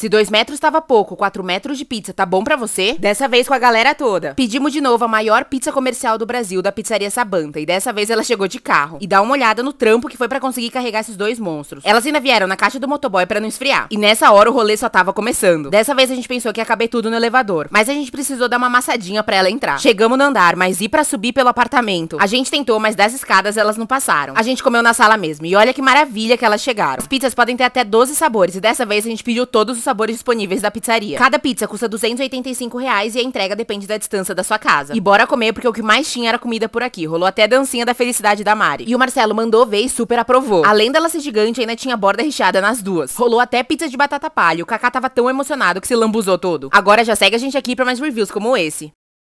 Se 2 metros tava pouco, 4 metros de pizza tá bom pra você? Dessa vez com a galera toda. Pedimos de novo a maior pizza comercial do Brasil, da pizzaria Sabanta, e dessa vez ela chegou de carro. E dá uma olhada no trampo que foi pra conseguir carregar esses dois monstros. Elas ainda vieram na caixa do motoboy pra não esfriar. E nessa hora o rolê só tava começando. Dessa vez a gente pensou que ia caber tudo no elevador, mas a gente precisou dar uma amassadinha pra ela entrar. Chegamos no andar, mas ir pra subir pelo apartamento. A gente tentou, mas das escadas elas não passaram. A gente comeu na sala mesmo, e olha que maravilha que elas chegaram. As pizzas podem ter até 12 sabores, e dessa vez a gente pediu todos os sabores disponíveis da pizzaria. Cada pizza custa 285 reais e a entrega depende da distância da sua casa. E bora comer porque o que mais tinha era comida por aqui. Rolou até dancinha da felicidade da Mari. E o Marcelo mandou ver e super aprovou. Além dela ser gigante, ainda tinha borda recheada nas duas. Rolou até pizza de batata palha. O Kaká tava tão emocionado que se lambuzou todo. Agora já segue a gente aqui pra mais reviews como esse.